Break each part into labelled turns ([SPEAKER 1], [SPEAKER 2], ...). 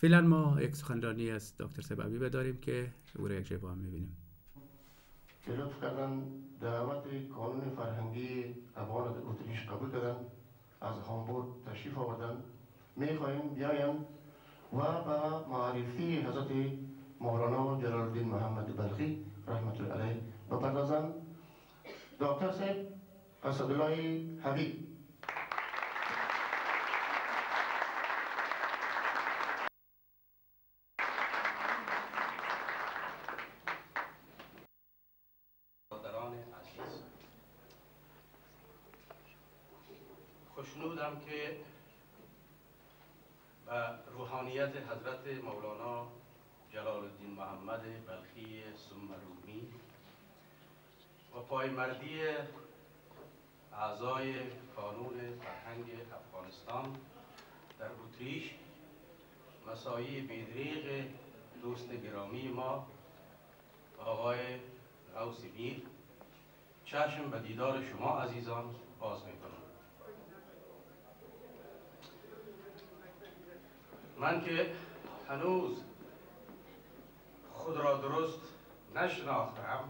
[SPEAKER 1] فعلا ما یک سخنرانی از دکتر سببی بداریم که او را یک با هم می‌بینیم.
[SPEAKER 2] که لطف کردن دعوت کانون فرهنگی افغان اتریش قبول کردن از هامبورگ تشریف آوردن. می‌خواهیم بیایم و به معرفی حضرت مولانا جلال الدین محمد بلخی رحمت الله علیه بپردازم. دکتر صاحب اسدالله حبیب
[SPEAKER 3] خوشنودم که به روحانیت حضرت مولانا جلال الدین محمد بلخی سمرومی و پایمردی اعضای کانون فرهنگ افغانستان در اتریش مسایی بیدریق دوست گرامی ما آقای غوث میر چشم به دیدار شما عزیزان باز می‌کنم. من که هنوز خود را درست نشناختم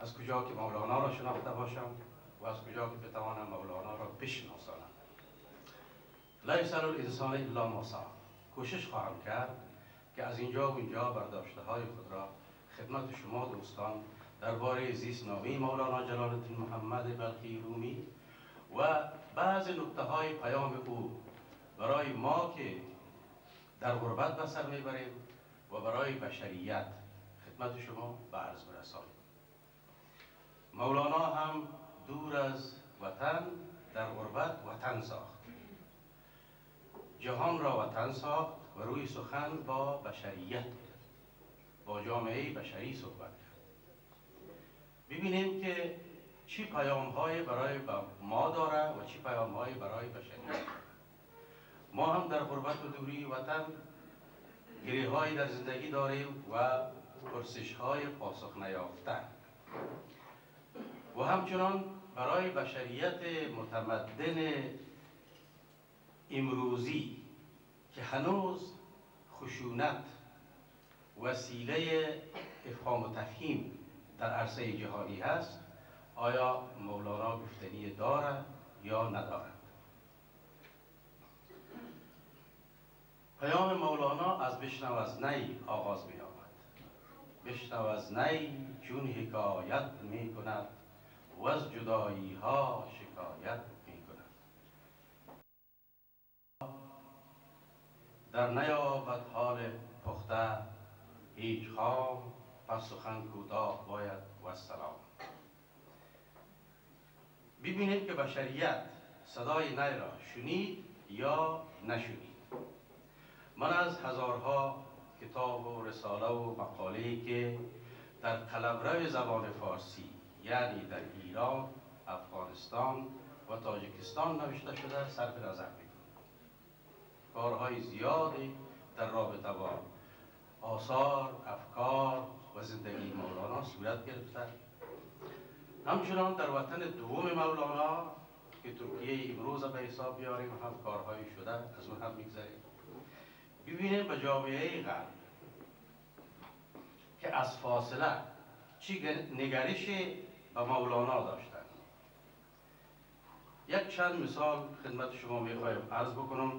[SPEAKER 3] از کجا که مولانا را شناخته باشم و از کجا که بتوانم مولانا را بشناسانم. لیس الانسان الا ما کوشش خواهم کرد که از اینجا و اینجا برداشته های خود را خدمت شما دوستان درباره زیست نامی مولانا جلال الدین محمد بلخی رومی و بعض نکته های پیام او برای ما که در غربت به سر می‌بریم و برای بشریت خدمت شما به عرض برسانیم. مولانا هم دور از وطن در غربت وطن ساخت. جهان را وطن ساخت و روی سخن با بشریت با جامعه بشری صحبت کرد. ببینیم که چی پیام های برای ما داره و چی پیام های برای بشریت ما هم در غربت و دوری وطن گریه های در زندگی داریم و پرسش های پاسخ نیافته و همچنان برای بشریت متمدن امروزی که هنوز خشونت وسیله افهام و تفهیم در عرصه جهانی هست آیا مولانا گفتنی دارد یا ندارد؟ پیام مولانا از بشنو از نی آغاز می آمد بشنو از نی چون حکایت می کند و از جدایی ها شکایت می کند در نیابد حال پخته هیچ خام پس سخن کوتاه باید و سلام. ببینید که بشریت صدای نی را شنید یا نشنید. من از هزارها کتاب و رساله و مقاله که در قلمرو زبان فارسی یعنی در ایران، افغانستان و تاجیکستان نوشته شده صرف نظر می‌کنم کارهای زیادی در رابطه با آثار، افکار و زندگی مولانا صورت گرفته. همچنان در وطن دوم مولانا که ترکیه امروز به حساب بیاریم هم کارهایی شده از اون هم می‌گذاریم ببینیم به جامعه غرب که از فاصله چی نگرش به مولانا داشتن یک چند مثال خدمت شما می‌خوایم عرض بکنم.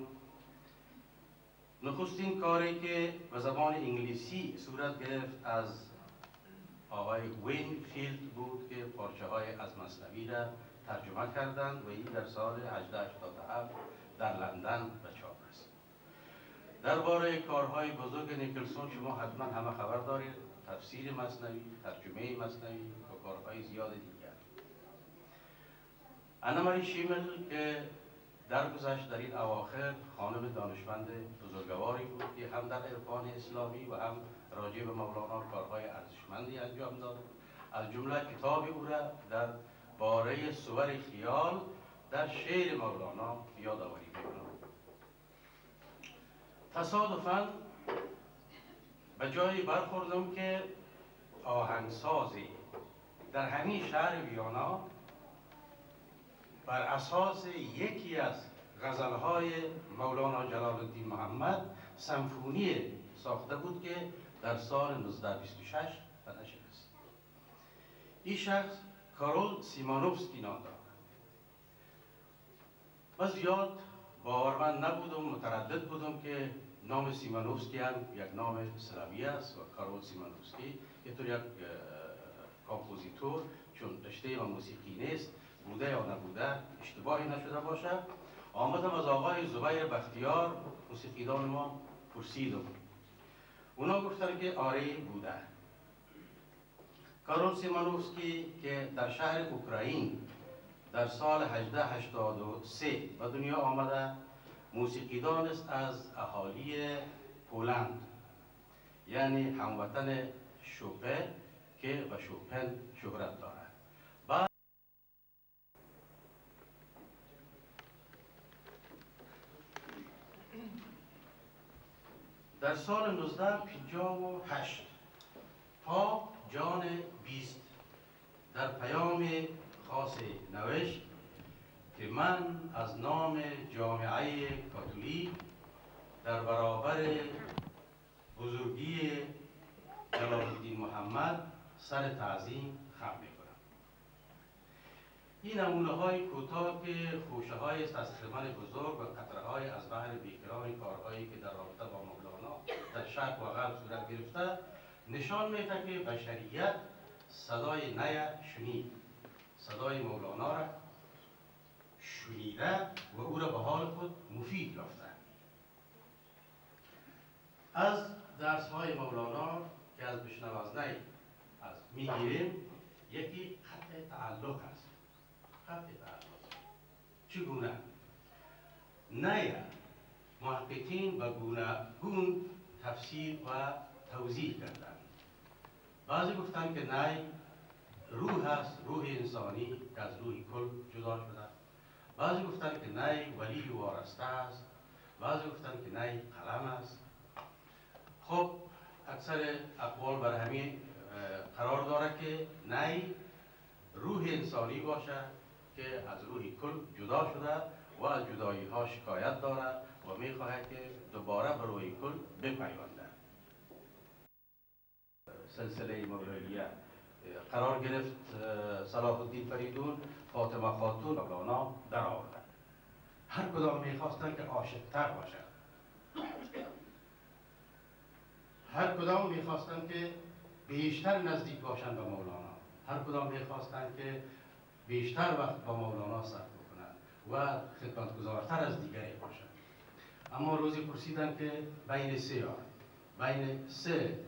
[SPEAKER 3] نخستین کاری که به زبان انگلیسی صورت گرفت از آقای فیلد بود که پارچه های از مصنوی را ترجمه کردند و این در سال 1887 در لندن به چاپ رسید. درباره کارهای بزرگ نیکلسون شما حتما همه خبر دارید. تفسیر مصنوی ترجمه مصنوی و کارهای زیاد دیگر. انماری شیمل که درگذشت در این اواخر خانم دانشمند بزرگواری بود که هم در عرفان اسلامی و هم راجع به مولانا کارهای ارزشمندی انجام داد. از جمله کتاب او را در باره سور خیال در شعر مولانا یادآوری می‌کنم تصادفا به جایی برخوردم که آهنگسازی در همین شهر ویانا بر اساس یکی از غزلهای مولانا جلال الدین محمد سمفونی ساخته بود که در سال 1926 به نشر رسید. این شخص کارول سیمانوفسکی نام دارد. و زیاد باورمند نبودم متردد بودم که نام سیمانوفسکی هم یک نام سلاوی است و کارول سیمانوفسکی طور یک کامپوزیتور چون رشته و موسیقی نیست بوده یا نبوده اشتباهی نشده باشه آمدم از آقای زبیر بختیار موسیقیدان ما پرسیدم اونا گفتن که آره بوده کارول سیمانوفسکی که در شهر اوکراین در سال 1883 به دنیا آمده موسیقیدان است از اهالی پولند. یعنی هموطن شوپه که و شوپن شهرت دارد. در سال 1958 پاپ جان بیست در پیام خاص نوشت که من از نام جامعه کاتولیک در برابر بزرگی جلال الدین محمد سر تعظیم خم می‌کنم. این نمونه های کوتاه که خوشه های است بزرگ و قطره های از بحر بیکران کارهایی که در رابطه با مولانا در شرق و غرب صورت گرفته نشان میده که بشریت صدای نیا شنید صدای مولانا را شنیده و او را به حال خود مفید یافته از درس های مولانا که از بشنوازنه از می‌گیریم یکی خط تعلق است. خط تعلق. چگونه؟ نه محققین و گون تفسیر و توضیح کردن بعضی گفتن که نه روح است روح انسانی که از روح کل جدا شده. بعضی گفتن که نه ولی وارسته است. بعضی گفتن که نه قلم است. خب اکثر اقوال بر همین قرار داره که نه روح انسانی باشه که از روح کل جدا شده و از جدایی ها شکایت دارد و می خواهد که دوباره به روح کل بپیونده سلسله مولویه قرار گرفت صلاح الدین فریدون. فاطمه خاتون مولانا در آوردن. هر کدام می‌خواستن که عاشقتر باشد هر کدام می‌خواستن که بیشتر نزدیک باشند به مولانا. هر کدام می‌خواستن که بیشتر وقت با مولانا صرف بکنند و خدمتگزارتر از دیگری باشند اما روزی پرسیدن که بین سه بین سه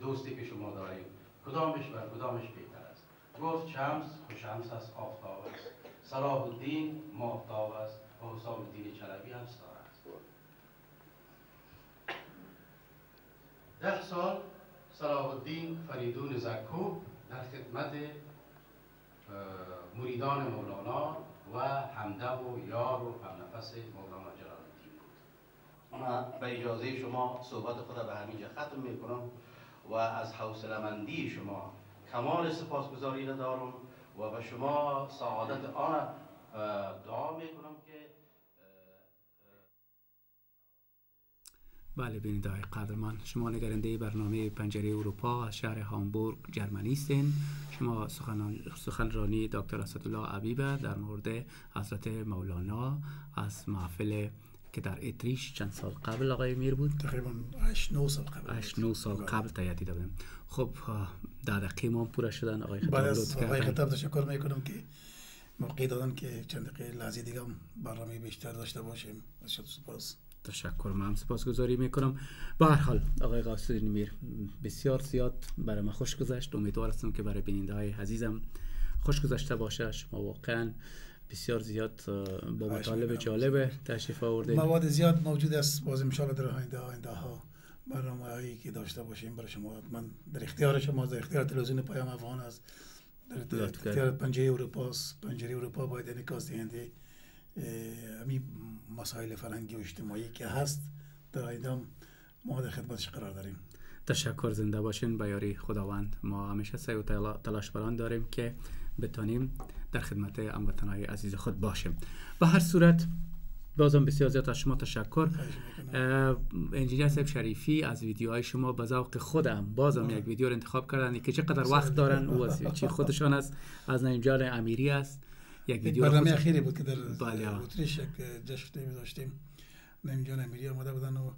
[SPEAKER 3] دوستی که شما داریم کدامش بر کدامش است گفت شمس و شمس است آفتاب است. صلاح الدین ماهتاب است و حسام الدین چلبی هم ستاره است. ده سال صلاح الدین فریدون زکو در خدمت مریدان مولانا و همده و یار و همنفس مولانا جلال الدین بود. من به اجازه شما صحبت خود به همینجا ختم می‌کنم و از حوصلمندی شما کمال سپاسگزاری را دارم و به شما سعادت آن دعا می‌کنم که
[SPEAKER 1] بله بینید های قدرمان شما نگرنده برنامه پنجره اروپا از شهر هامبورگ جرمنی هستین. شما سخنرانی دکتر اسدالله عبیبه در مورد حضرت مولانا از محفل که در اتریش چند سال قبل آقای میر بود؟
[SPEAKER 4] تقریبا 8 9 سال قبل.
[SPEAKER 1] 8 9 سال قبل دیده بودیم خب در دقیقه ما پورا شدن آقای
[SPEAKER 4] خطاب از آقای خطاب تشکر می‌کنم که موقع دادن که چند دقیقه لحظه دیگه هم برنامه بیشتر داشته باشیم. سپاس.
[SPEAKER 1] تشکر من سپاسگزاری می‌کنم. به هر حال آقای قاصد میر بسیار زیاد برای ما خوش گذشت. امیدوار هستم که برای بیننده های عزیزم خوش گذشته باشه. شما واقعا بسیار زیاد با مطالب جالب تشریف آورده
[SPEAKER 4] مواد زیاد موجود است. باز ان در آینده آینده ها برنامه هایی که داشته باشیم برای شما. من در اختیار شما در اختیار تلویزیون پیام افغان است. در اختیار پنجه اروپا پنجره اروپا باید انعکاس دهنده امی مسائل فرهنگی و اجتماعی که هست در آینده ما در خدمتش قرار داریم.
[SPEAKER 1] تشکر زنده باشین. بیاری خداوند ما همیشه سعی و تلاش بران داریم که بتانیم در خدمت هموطنهای عزیز خود باشیم. به هر صورت بازم بسیار زیاد از شما تشکر. انجینیر صاحب شریفی از ویدیوهای شما به ذوق خودم بازم یک ویدیو رو انتخاب کردن. که چقدر وقت دارن او چی خودشان است از نیم امیری است.
[SPEAKER 4] یک ویدیو برنامه اخیری بود که در بله. اتریش یک جشن داشتیم. نیم جان امیری آمده بودن و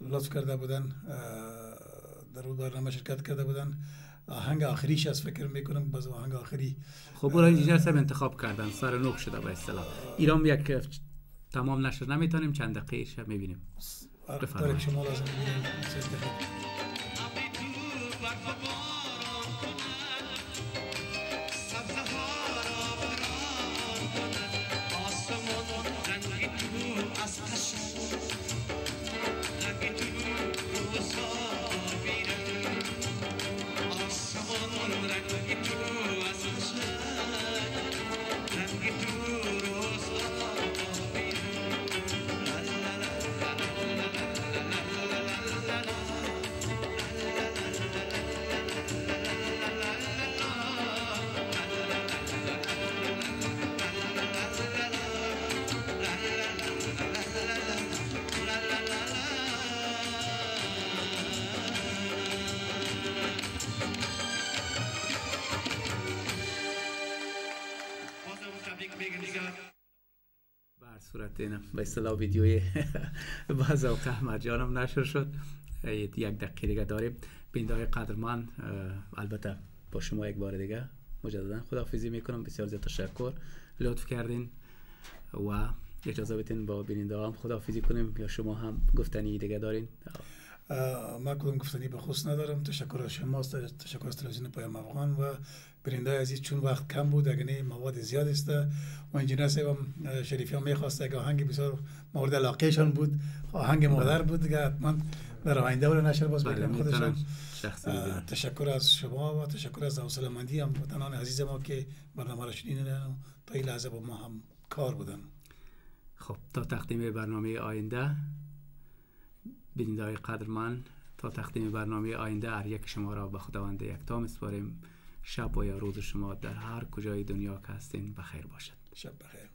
[SPEAKER 4] لطف کرده بودن در اون برنامه شرکت کرده بودن. آهنگ آخریش از فکر می‌کنم. باز آهنگ آخری
[SPEAKER 1] خب برای انجینیر صاحب انتخاب کردن. سر نوک شده به اصطلاح. ایران یک تمام نشر نمی‌تونیم چند دقیقه می‌بینیم.
[SPEAKER 4] بفرمایید. شما لازم
[SPEAKER 1] اینم به اصطلاح ویدیوی اوقات احمد جانم نشر شد یک دقیقه دیگه داریم بیندای قدرمان البته با شما یک بار دیگه مجددا خداحافظی می‌کنم بسیار زیاد تشکر لطف کردین و اجازه بدین با بیننده هم خداحافظی کنیم یا شما هم گفتنی دیگه دارین
[SPEAKER 4] ما کدوم گفتنی به خصوص ندارم تشکر از شما تشکر از تلویزیون پایام افغان و برنده عزیز چون وقت کم بود اگه مواد زیاد است و انجینر صاحب شریفی هم می‌خواست اگه آهنگ بسیار مورد علاقهشان بود آهنگ مادر بود که حتما در آینده رو نشر باز بگیرم خودشان تشکر از شما و تشکر از حوصله مندی هم وطنان عزیز ما که برنامه را شنیدن تا این لحظه با ما هم کار بودن
[SPEAKER 1] خب تا تقدیم برنامه آینده بینندهای قدرمن تا تقدیم برنامه آینده هر یک شما را به خداوند یکتا میسپاریم. شب و یا روز شما در هر کجای دنیا که هستین بخیر باشد.
[SPEAKER 4] شب بخیر.